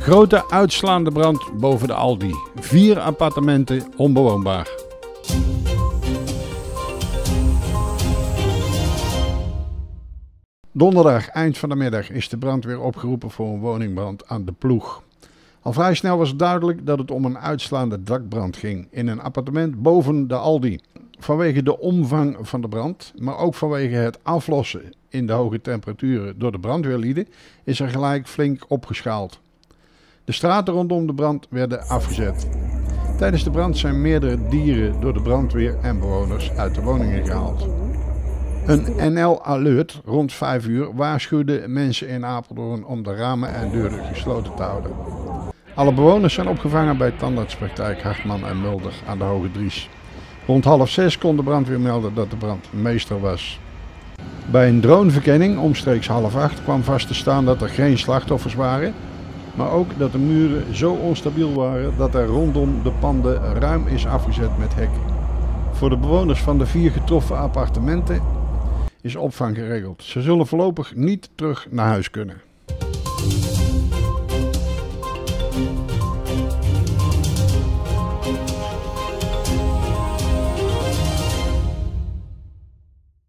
Grote uitslaande brand boven de Aldi. Vier appartementen onbewoonbaar. Donderdag, eind van de middag, is de brandweer opgeroepen voor een woningbrand aan de ploeg. Al vrij snel was duidelijk dat het om een uitslaande dakbrand ging in een appartement boven de Aldi. Vanwege de omvang van de brand, maar ook vanwege het aflossen in de hoge temperaturen door de brandweerlieden, is er gelijk flink opgeschaald. De straten rondom de brand werden afgezet. Tijdens de brand zijn meerdere dieren door de brandweer en bewoners uit de woningen gehaald. Een NL-alert rond 5 uur waarschuwde mensen in Apeldoorn om de ramen en deuren gesloten te houden. Alle bewoners zijn opgevangen bij tandartspraktijk Hartman en Mulder aan de Hoge Dries. Rond half zes kon de brandweer melden dat de brand meester was. Bij een droneverkenning omstreeks half acht kwam vast te staan dat er geen slachtoffers waren, maar ook dat de muren zo onstabiel waren dat er rondom de panden ruim is afgezet met hek. Voor de bewoners van de vier getroffen appartementen is opvang geregeld. Ze zullen voorlopig niet terug naar huis kunnen.